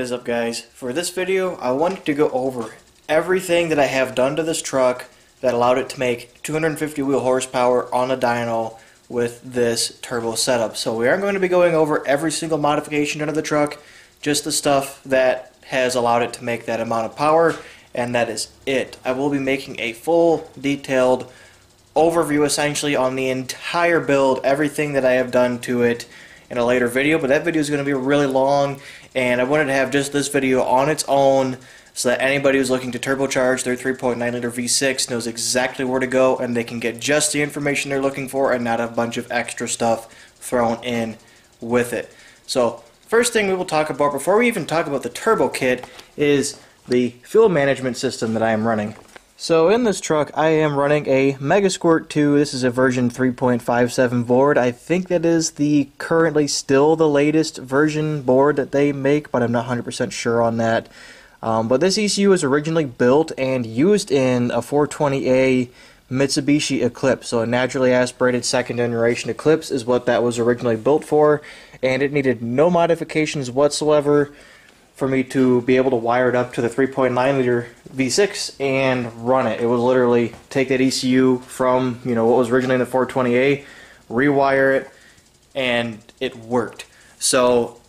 is up guys? For this video I wanted to go over everything that I have done to this truck that allowed it to make 250 wheel horsepower on a dyno with this turbo setup. So we aren't going to be going over every single modification to the truck, just the stuff that has allowed it to make that amount of power and that is it. I will be making a full detailed overview essentially on the entire build, everything that I have done to it in a later video, but that video is going to be really long, and I wanted to have just this video on its own so that anybody who's looking to turbocharge their 3.9 liter V6 knows exactly where to go and they can get just the information they're looking for and not a bunch of extra stuff thrown in with it. So, first thing we will talk about before we even talk about the turbo kit is the fuel management system that I am running. So in this truck, I am running a Megasquirt 2. This is a version 3.57 board. I think that is the currently still the latest version board that they make, but I'm not 100% sure on that. Um, but this ECU was originally built and used in a 420A Mitsubishi Eclipse. So a naturally aspirated second generation Eclipse is what that was originally built for, and it needed no modifications whatsoever for me to be able to wire it up to the 3.9 liter V6 and run it. It was literally take that ECU from you know what was originally in the 420A, rewire it, and it worked. So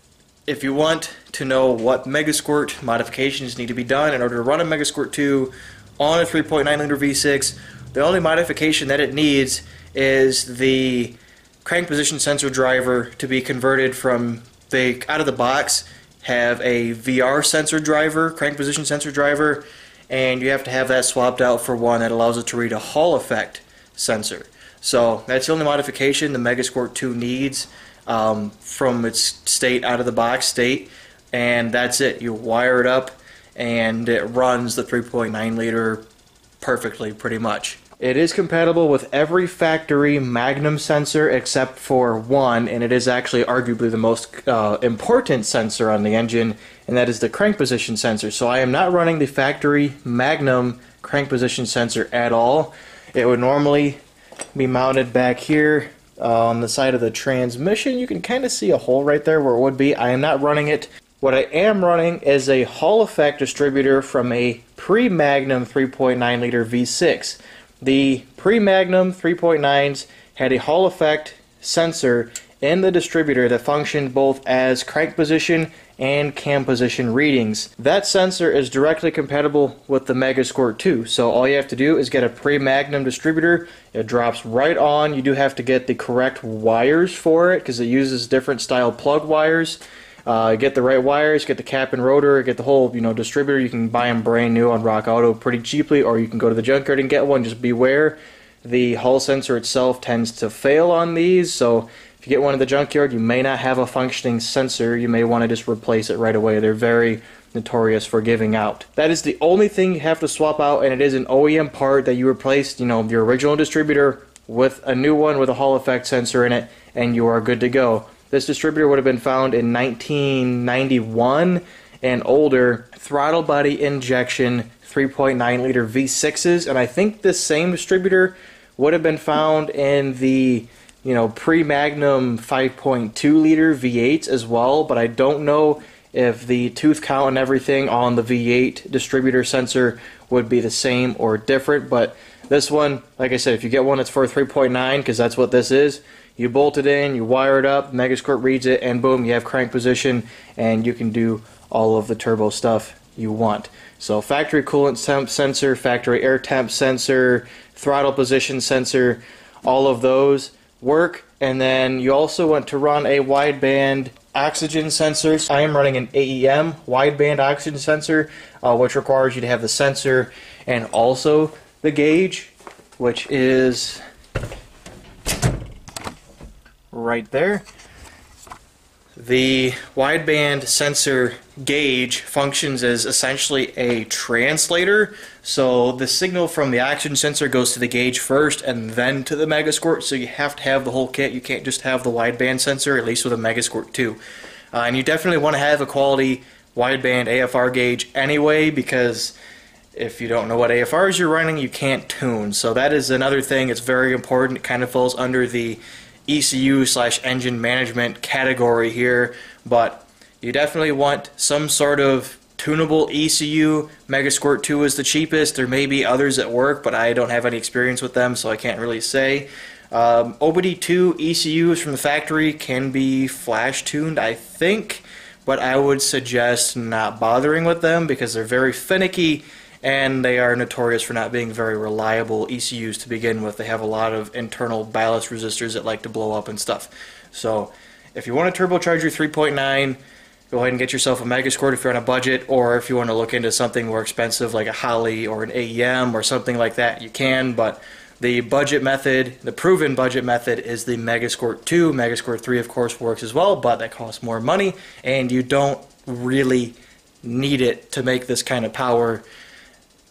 if you want to know what Megasquirt modifications need to be done in order to run a Megasquirt 2 on a 3.9 liter V6, the only modification that it needs is the crank position sensor driver to be converted from the out of the box have a VR sensor driver, crank position sensor driver, and you have to have that swapped out for one that allows it to read a Hall effect sensor. So that's the only modification the Megasquirt 2 needs um, from its state out of the box state, and that's it. You wire it up, and it runs the 3.9 liter perfectly, pretty much. It is compatible with every factory Magnum sensor except for one, and it is actually arguably the most uh, important sensor on the engine, and that is the crank position sensor. So I am not running the factory Magnum crank position sensor at all. It would normally be mounted back here uh, on the side of the transmission. You can kind of see a hole right there where it would be. I am not running it. What I am running is a Hall effect distributor from a pre-Magnum 3.9 liter V6. The pre-Magnum 3.9s had a Hall effect sensor in the distributor that functioned both as crank position and cam position readings. That sensor is directly compatible with the Megasquirt 2, so all you have to do is get a pre-Magnum distributor. It drops right on. You do have to get the correct wires for it because it uses different style plug wires. Uh, get the right wires, get the cap and rotor, get the whole you know distributor. You can buy them brand new on Rock Auto pretty cheaply, or you can go to the junkyard and get one. Just beware, the Hall sensor itself tends to fail on these. So if you get one at the junkyard, you may not have a functioning sensor. You may want to just replace it right away. They're very notorious for giving out. That is the only thing you have to swap out, and it is an OEM part that you replaced. You know your original distributor with a new one with a Hall effect sensor in it, and you are good to go. This distributor would have been found in 1991 and older throttle body injection 3.9 liter V6s, and I think this same distributor would have been found in the you know pre-Magnum 5.2 liter V8s as well, but I don't know if the tooth count and everything on the V8 distributor sensor would be the same or different, but this one, like I said, if you get one that's for 3.9, because that's what this is, you bolt it in, you wire it up, Megasquirt reads it, and boom, you have crank position, and you can do all of the turbo stuff you want. So factory coolant temp sensor, factory air temp sensor, throttle position sensor, all of those work. And then you also want to run a wideband oxygen sensor. I am running an AEM wideband oxygen sensor, uh, which requires you to have the sensor and also the gauge, which is right there. The wideband sensor gauge functions as essentially a translator. So the signal from the oxygen sensor goes to the gauge first and then to the Megasquirt. So you have to have the whole kit. You can't just have the wideband sensor, at least with a Megasquirt 2. Uh, and you definitely want to have a quality wideband AFR gauge anyway because if you don't know what AFRs you're running, you can't tune. So that is another thing. It's very important. It kind of falls under the ECU slash engine management category here, but you definitely want some sort of tunable ECU. Megasquirt 2 is the cheapest. There may be others that work, but I don't have any experience with them, so I can't really say. Um, OBD2 ECUs from the factory can be flash tuned, I think, but I would suggest not bothering with them because they're very finicky and they are notorious for not being very reliable ECUs to begin with. They have a lot of internal ballast resistors that like to blow up and stuff. So if you want to turbocharge your 3.9, go ahead and get yourself a Megasquirt if you're on a budget, or if you want to look into something more expensive like a Holley or an AEM or something like that, you can. But the budget method, the proven budget method, is the Megasquirt 2. Megasquirt 3, of course, works as well, but that costs more money, and you don't really need it to make this kind of power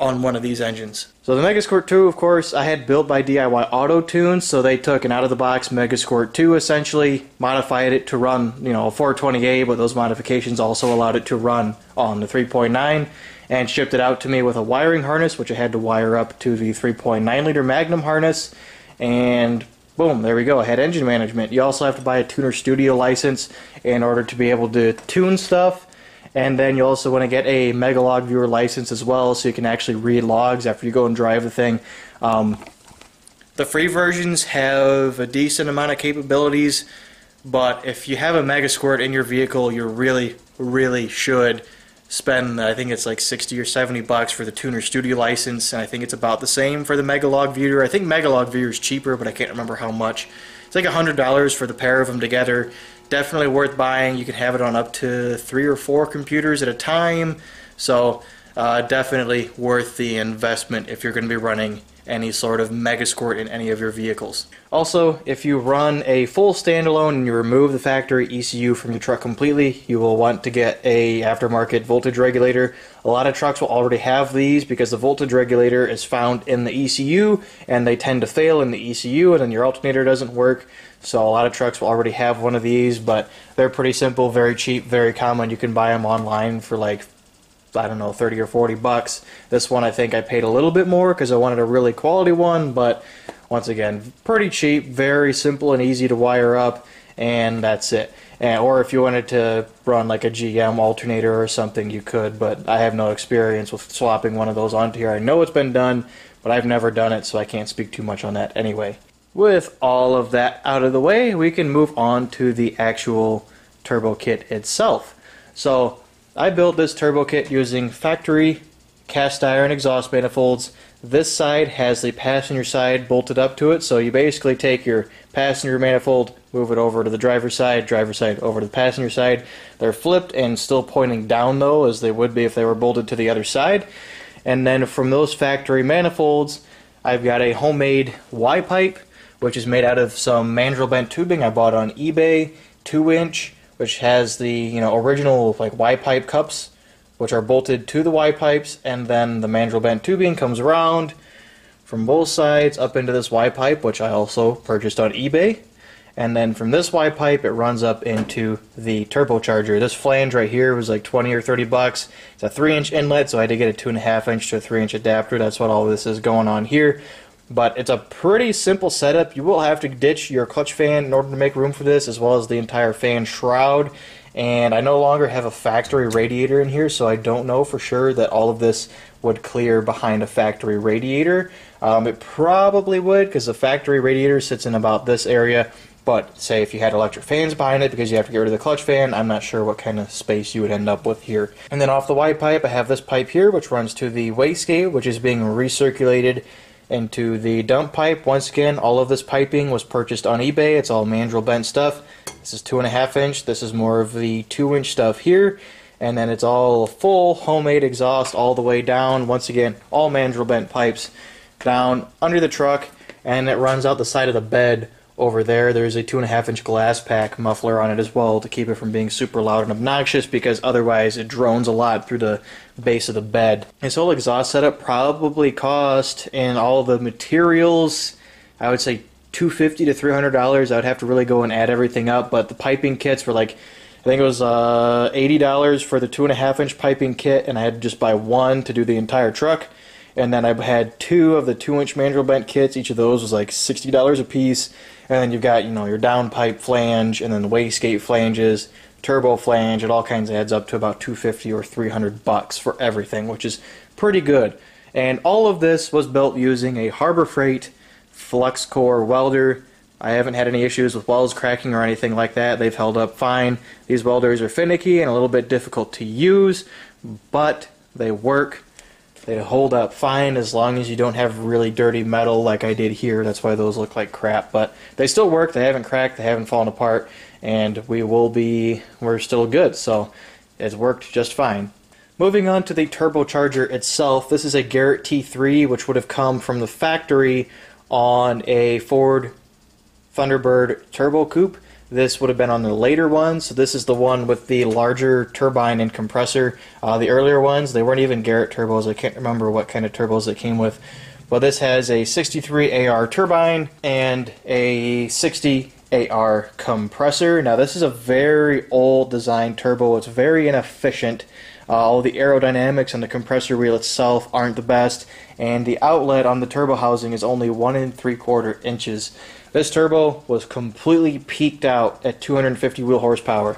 on one of these engines. So the Megasquirt 2, of course, I had built by DIY Auto Tunes, so they took an out-of-the-box Megasquirt 2, essentially, modified it to run, you know, a 420A, but those modifications also allowed it to run on the 3.9, and shipped it out to me with a wiring harness, which I had to wire up to the 3.9 liter Magnum harness, and boom, there we go, I had engine management. You also have to buy a Tuner Studio license in order to be able to tune stuff, and then you also want to get a Megalog Viewer license as well, so you can actually read logs after you go and drive the thing. Um, the free versions have a decent amount of capabilities, but if you have a Megasquirt in your vehicle, you really, really should spend I think it's like 60 or 70 bucks for the Tuner Studio license and I think it's about the same for the Megalog Viewer. I think Megalog Viewer is cheaper but I can't remember how much. It's like $100 for the pair of them together. Definitely worth buying. You can have it on up to three or four computers at a time. So uh, definitely worth the investment if you're going to be running any sort of Megasquirt in any of your vehicles. Also, if you run a full standalone and you remove the factory ECU from your truck completely, you will want to get a aftermarket voltage regulator. A lot of trucks will already have these because the voltage regulator is found in the ECU and they tend to fail in the ECU and then your alternator doesn't work. So a lot of trucks will already have one of these, but they're pretty simple, very cheap, very common. You can buy them online for like I don't know, 30 or 40 bucks. This one I think I paid a little bit more because I wanted a really quality one, but once again, pretty cheap, very simple and easy to wire up, and that's it. And, or if you wanted to run like a GM alternator or something, you could, but I have no experience with swapping one of those onto here. I know it's been done, but I've never done it, so I can't speak too much on that anyway. With all of that out of the way, we can move on to the actual turbo kit itself. So I built this turbo kit using factory cast iron exhaust manifolds. This side has the passenger side bolted up to it, so you basically take your passenger manifold, move it over to the driver's side, driver's side over to the passenger side. They're flipped and still pointing down though, as they would be if they were bolted to the other side. And then from those factory manifolds, I've got a homemade Y-pipe, which is made out of some mandrel bent tubing I bought on eBay, 2 inch, which has the you know original like Y pipe cups, which are bolted to the Y pipes, and then the mandrel bent tubing comes around from both sides up into this Y pipe, which I also purchased on eBay. And then from this Y pipe, it runs up into the turbocharger. This flange right here was like 20 or 30 bucks. It's a 3 inch inlet, so I had to get a 2.5 inch to a 3 inch adapter. That's what all this is going on here. But it's a pretty simple setup. You will have to ditch your clutch fan in order to make room for this, as well as the entire fan shroud. And I no longer have a factory radiator in here, so I don't know for sure that all of this would clear behind a factory radiator. Um, it probably would, because the factory radiator sits in about this area. But say if you had electric fans behind it because you have to get rid of the clutch fan, I'm not sure what kind of space you would end up with here. And then off the Y pipe, I have this pipe here, which runs to the wastegate, which is being recirculated into the dump pipe. Once again, all of this piping was purchased on eBay. It's all mandrel bent stuff. This is two and a half inch. This is more of the two inch stuff here. And then it's all full homemade exhaust all the way down. Once again, all mandrel bent pipes down under the truck. And it runs out the side of the bed over there. There's a two and a half inch glass pack muffler on it as well to keep it from being super loud and obnoxious because otherwise it drones a lot through the base of the bed. This whole exhaust setup probably cost in all the materials, I would say 250 to 300 dollars. I would have to really go and add everything up, but the piping kits were like I think it was uh, $80 for the two and a half inch piping kit, and I had to just buy one to do the entire truck and then I had two of the two inch mandrel bent kits. Each of those was like sixty dollars a piece. And then you've got you know your downpipe flange, and then the wastegate flanges, turbo flange, it all kinds of adds up to about 250 or 300 bucks for everything, which is pretty good. And all of this was built using a Harbor Freight flux core welder. I haven't had any issues with welds cracking or anything like that. They've held up fine. These welders are finicky and a little bit difficult to use, but they work. They hold up fine as long as you don't have really dirty metal like I did here. That's why those look like crap. But they still work. They haven't cracked. They haven't fallen apart. And we will be, we're still good. So it's worked just fine. Moving on to the turbocharger itself, this is a Garrett T3, which would have come from the factory on a Ford Thunderbird Turbo Coupe. This would have been on the later ones. So this is the one with the larger turbine and compressor. Uh, the earlier ones, they weren't even Garrett turbos. I can't remember what kind of turbos it came with. But this has a 63 AR turbine and a 60 AR compressor. Now this is a very old design turbo. It's very inefficient. Uh, all the aerodynamics on the compressor wheel itself aren't the best, and the outlet on the turbo housing is only one and three quarter inches. This turbo was completely peaked out at 250 wheel horsepower.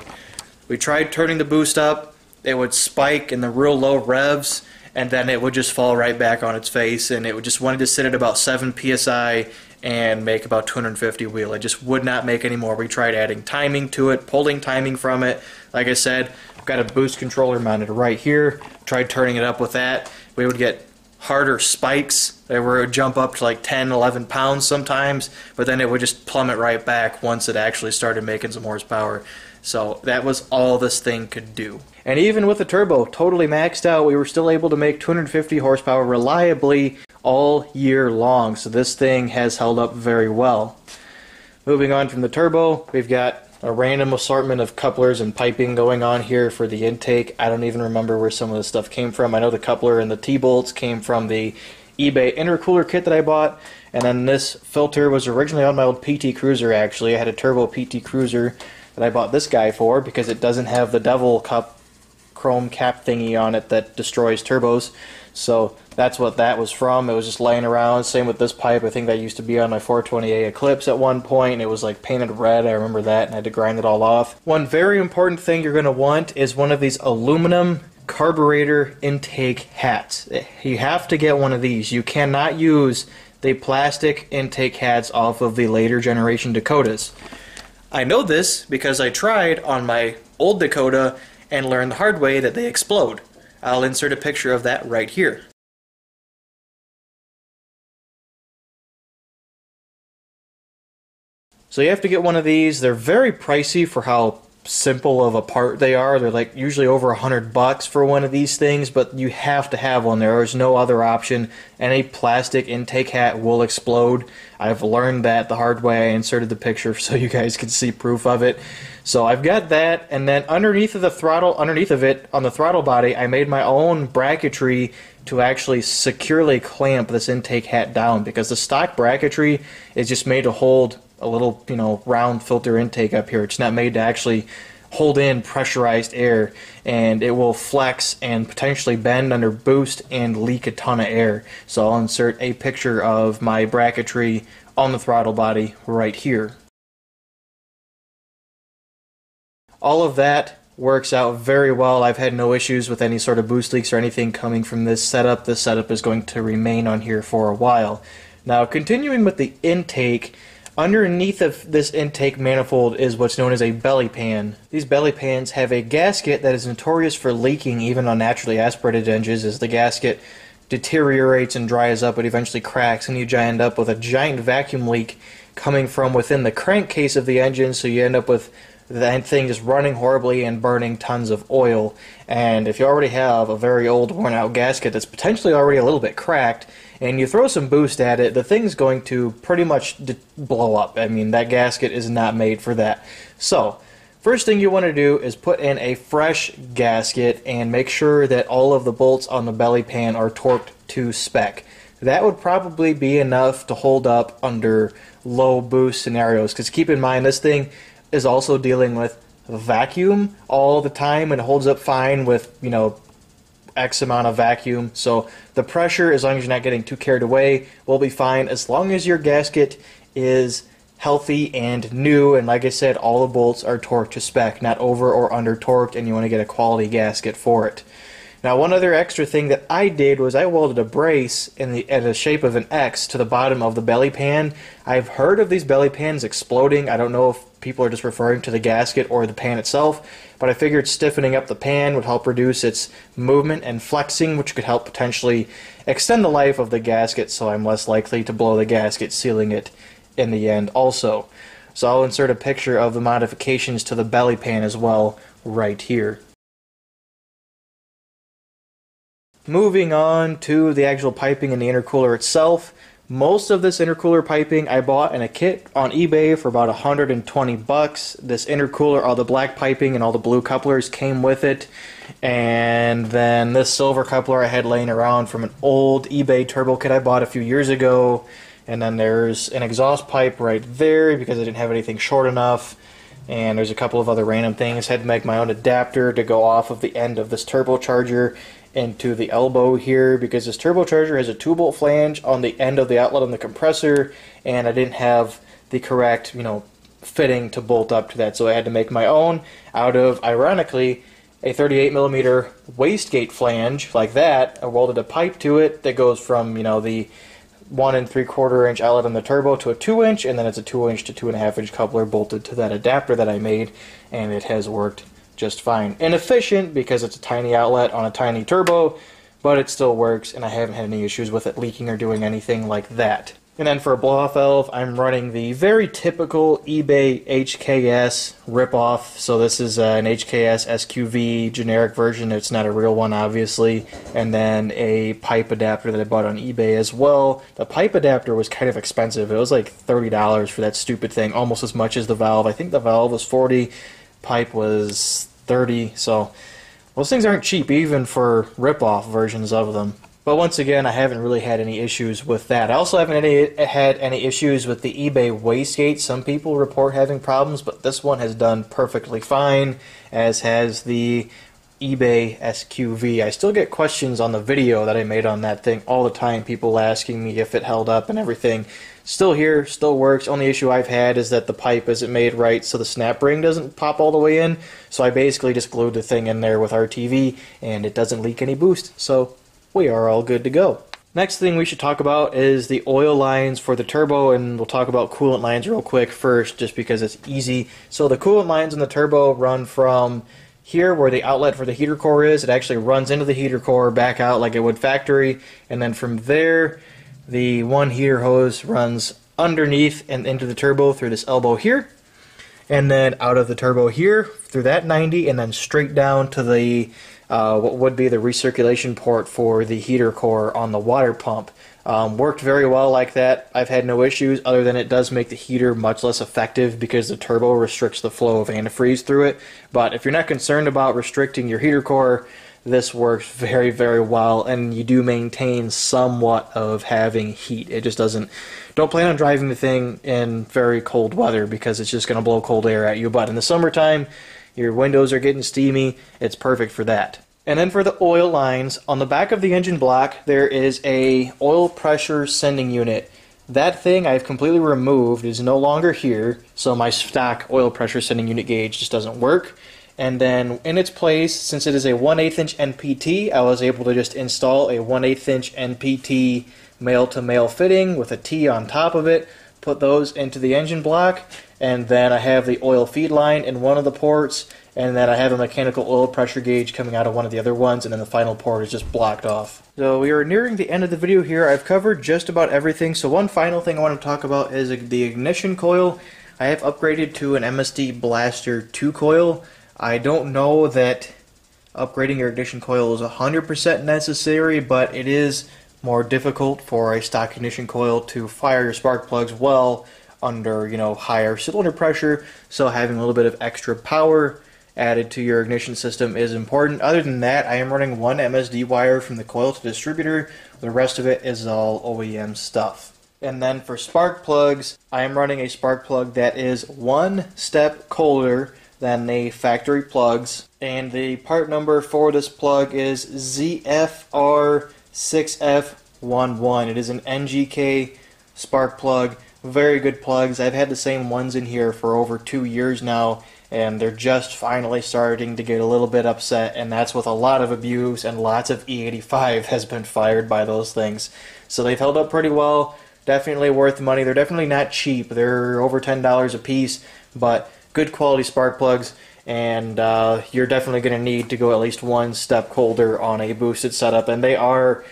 We tried turning the boost up, it would spike in the real low revs, and then it would just fall right back on its face, and it would just wanted to sit at about 7 psi and make about 250 wheel. It just would not make any more. We tried adding timing to it, pulling timing from it. Like I said, I've got a boost controller mounted right here. Tried turning it up with that. We would get harder spikes. They would jump up to like 10, 11 pounds sometimes, but then it would just plummet right back once it actually started making some horsepower. So that was all this thing could do. And even with the turbo totally maxed out, we were still able to make 250 horsepower reliably all year long. So this thing has held up very well. Moving on from the turbo, we've got a random assortment of couplers and piping going on here for the intake. I don't even remember where some of the stuff came from. I know the coupler and the T-bolts came from the eBay intercooler kit that I bought. And then this filter was originally on my old PT Cruiser actually. I had a turbo PT Cruiser that I bought this guy for because it doesn't have the devil cup chrome cap thingy on it that destroys turbos. So that's what that was from. It was just laying around. Same with this pipe. I think that used to be on my 420A Eclipse at one point. It was like painted red. I remember that and I had to grind it all off. One very important thing you're going to want is one of these aluminum carburetor intake hats. You have to get one of these. You cannot use the plastic intake hats off of the later generation Dakotas. I know this because I tried on my old Dakota and learned the hard way that they explode. I'll insert a picture of that right here. So you have to get one of these. They're very pricey for how simple of a part they are. They're like usually over a hundred bucks for one of these things, but you have to have one. There is no other option. Any plastic intake hat will explode. I've learned that the hard way. I inserted the picture so you guys can see proof of it. So I've got that, and then underneath of the throttle, underneath of it on the throttle body, I made my own bracketry to actually securely clamp this intake hat down because the stock bracketry is just made to hold a little, you know, round filter intake up here. It's not made to actually hold in pressurized air and it will flex and potentially bend under boost and leak a ton of air. So I'll insert a picture of my bracketry on the throttle body right here. All of that works out very well. I've had no issues with any sort of boost leaks or anything coming from this setup. This setup is going to remain on here for a while. Now continuing with the intake, Underneath of this intake manifold is what's known as a belly pan. These belly pans have a gasket that is notorious for leaking even on naturally aspirated engines as the gasket deteriorates and dries up, it eventually cracks and you end up with a giant vacuum leak coming from within the crankcase of the engine so you end up with that thing just running horribly and burning tons of oil. And if you already have a very old worn out gasket that's potentially already a little bit cracked, and you throw some boost at it, the thing's going to pretty much blow up. I mean, that gasket is not made for that. So, first thing you want to do is put in a fresh gasket and make sure that all of the bolts on the belly pan are torqued to spec. That would probably be enough to hold up under low boost scenarios because keep in mind this thing is also dealing with vacuum all the time and holds up fine with, you know, X amount of vacuum. So the pressure, as long as you're not getting too carried away, will be fine as long as your gasket is healthy and new. And like I said, all the bolts are torqued to spec, not over or under torqued, and you want to get a quality gasket for it. Now, one other extra thing that I did was I welded a brace in the at the shape of an X to the bottom of the belly pan. I've heard of these belly pans exploding. I don't know if people are just referring to the gasket or the pan itself, but I figured stiffening up the pan would help reduce its movement and flexing, which could help potentially extend the life of the gasket, so I'm less likely to blow the gasket, sealing it in the end also. So I'll insert a picture of the modifications to the belly pan as well right here. Moving on to the actual piping and the intercooler itself. Most of this intercooler piping I bought in a kit on eBay for about 120 bucks. This intercooler, all the black piping and all the blue couplers came with it. And then this silver coupler I had laying around from an old eBay turbo kit I bought a few years ago. And then there's an exhaust pipe right there because I didn't have anything short enough. And there's a couple of other random things. Had to make my own adapter to go off of the end of this turbocharger into the elbow here because this turbocharger has a 2 bolt flange on the end of the outlet on the compressor and I didn't have the correct you know fitting to bolt up to that. So I had to make my own out of ironically a 38 millimeter wastegate flange like that. I welded a pipe to it that goes from you know the one and three quarter inch outlet on the turbo to a two inch and then it's a two inch to two and a half inch coupler bolted to that adapter that I made and it has worked just fine. Inefficient because it's a tiny outlet on a tiny turbo, but it still works and I haven't had any issues with it leaking or doing anything like that. And then for a blow-off valve, I'm running the very typical eBay HKS ripoff. So this is uh, an HKS SQV generic version. It's not a real one, obviously. And then a pipe adapter that I bought on eBay as well. The pipe adapter was kind of expensive. It was like $30 for that stupid thing, almost as much as the valve. I think the valve was 40 pipe was 30 so those things aren't cheap even for rip-off versions of them but once again I haven't really had any issues with that I also haven't any, had any issues with the eBay wastegate some people report having problems but this one has done perfectly fine as has the eBay SQV. I still get questions on the video that I made on that thing all the time, people asking me if it held up and everything. Still here, still works. Only issue I've had is that the pipe isn't made right so the snap ring doesn't pop all the way in. So I basically just glued the thing in there with RTV and it doesn't leak any boost. So we are all good to go. Next thing we should talk about is the oil lines for the turbo, and we'll talk about coolant lines real quick first, just because it's easy. So the coolant lines in the turbo run from here where the outlet for the heater core is, it actually runs into the heater core, back out like it would factory, and then from there, the one heater hose runs underneath and into the turbo through this elbow here, and then out of the turbo here through that 90, and then straight down to the uh, what would be the recirculation port for the heater core on the water pump. Um, worked very well like that. I've had no issues other than it does make the heater much less effective because the turbo restricts the flow of antifreeze through it. But if you're not concerned about restricting your heater core, this works very, very well, and you do maintain somewhat of having heat. It just doesn't. Don't plan on driving the thing in very cold weather because it's just going to blow cold air at you. But in the summertime, your windows are getting steamy. It's perfect for that. And then for the oil lines, on the back of the engine block, there is a oil pressure sending unit. That thing I've completely removed is no longer here, so my stock oil pressure sending unit gauge just doesn't work. And then in its place, since it is a 1 8 inch NPT, I was able to just install a 1 8 inch NPT male to male fitting with a T on top of it, put those into the engine block, and then I have the oil feed line in one of the ports, and then I have a mechanical oil pressure gauge coming out of one of the other ones, and then the final port is just blocked off. So we are nearing the end of the video here. I've covered just about everything, so one final thing I want to talk about is the ignition coil. I have upgraded to an MSD Blaster 2 coil. I don't know that upgrading your ignition coil is 100% necessary, but it is more difficult for a stock ignition coil to fire your spark plugs well under, you know, higher cylinder pressure, so having a little bit of extra power added to your ignition system is important. Other than that, I am running one MSD wire from the coil to distributor. The rest of it is all OEM stuff. And then for spark plugs, I am running a spark plug that is one step colder than the factory plugs. And the part number for this plug is ZFR6F11. It is an NGK spark plug very good plugs. I've had the same ones in here for over two years now, and they're just finally starting to get a little bit upset, and that's with a lot of abuse and lots of E85 has been fired by those things. So they've held up pretty well. Definitely worth the money. They're definitely not cheap. They're over $10 a piece, but good quality spark plugs and uh, you're definitely going to need to go at least one step colder on a boosted setup and they are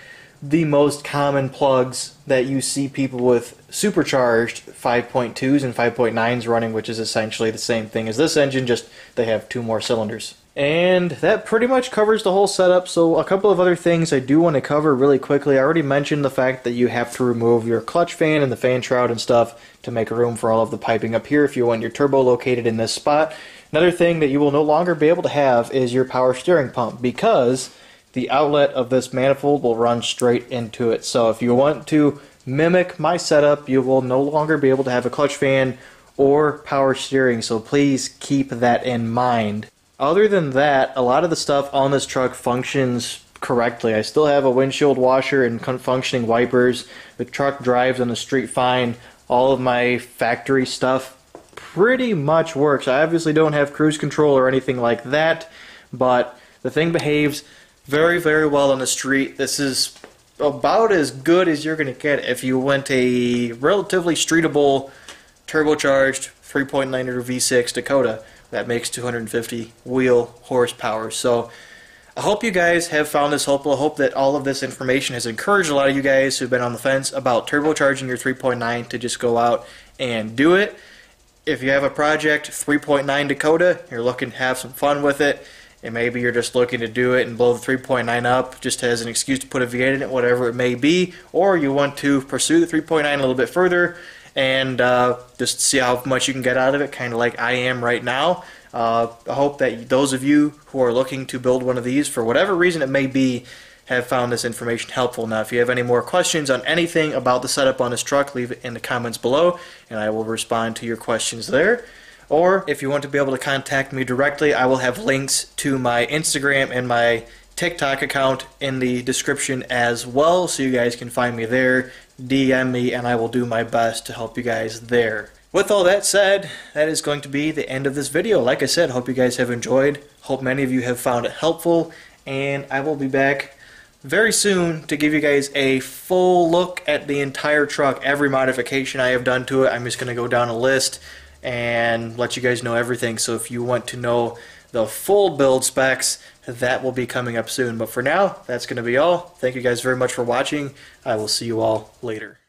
the most common plugs that you see people with supercharged 5.2s and 5.9s running which is essentially the same thing as this engine just they have two more cylinders and that pretty much covers the whole setup so a couple of other things I do want to cover really quickly I already mentioned the fact that you have to remove your clutch fan and the fan shroud and stuff to make room for all of the piping up here if you want your turbo located in this spot Another thing that you will no longer be able to have is your power steering pump because the outlet of this manifold will run straight into it. So if you want to mimic my setup, you will no longer be able to have a clutch fan or power steering. So please keep that in mind. Other than that, a lot of the stuff on this truck functions correctly. I still have a windshield washer and functioning wipers. The truck drives on the street fine. All of my factory stuff pretty much works. I obviously don't have cruise control or anything like that, but the thing behaves very, very well on the street. This is about as good as you're going to get if you went a relatively streetable turbocharged 3.9 liter V6 Dakota that makes 250 wheel horsepower. So I hope you guys have found this helpful. I hope that all of this information has encouraged a lot of you guys who've been on the fence about turbocharging your 3.9 to just go out and do it if you have a project 3.9 Dakota, you're looking to have some fun with it, and maybe you're just looking to do it and blow the 3.9 up just as an excuse to put a V8 in it, whatever it may be, or you want to pursue the 3.9 a little bit further and uh, just see how much you can get out of it, kind of like I am right now. Uh, I hope that those of you who are looking to build one of these, for whatever reason it may be, have found this information helpful. Now, if you have any more questions on anything about the setup on this truck, leave it in the comments below, and I will respond to your questions there. Or if you want to be able to contact me directly, I will have links to my Instagram and my TikTok account in the description as well, so you guys can find me there, DM me, and I will do my best to help you guys there. With all that said, that is going to be the end of this video. Like I said, hope you guys have enjoyed. Hope many of you have found it helpful, and I will be back very soon to give you guys a full look at the entire truck, every modification I have done to it. I'm just going to go down a list and let you guys know everything. So if you want to know the full build specs, that will be coming up soon. But for now, that's going to be all. Thank you guys very much for watching. I will see you all later.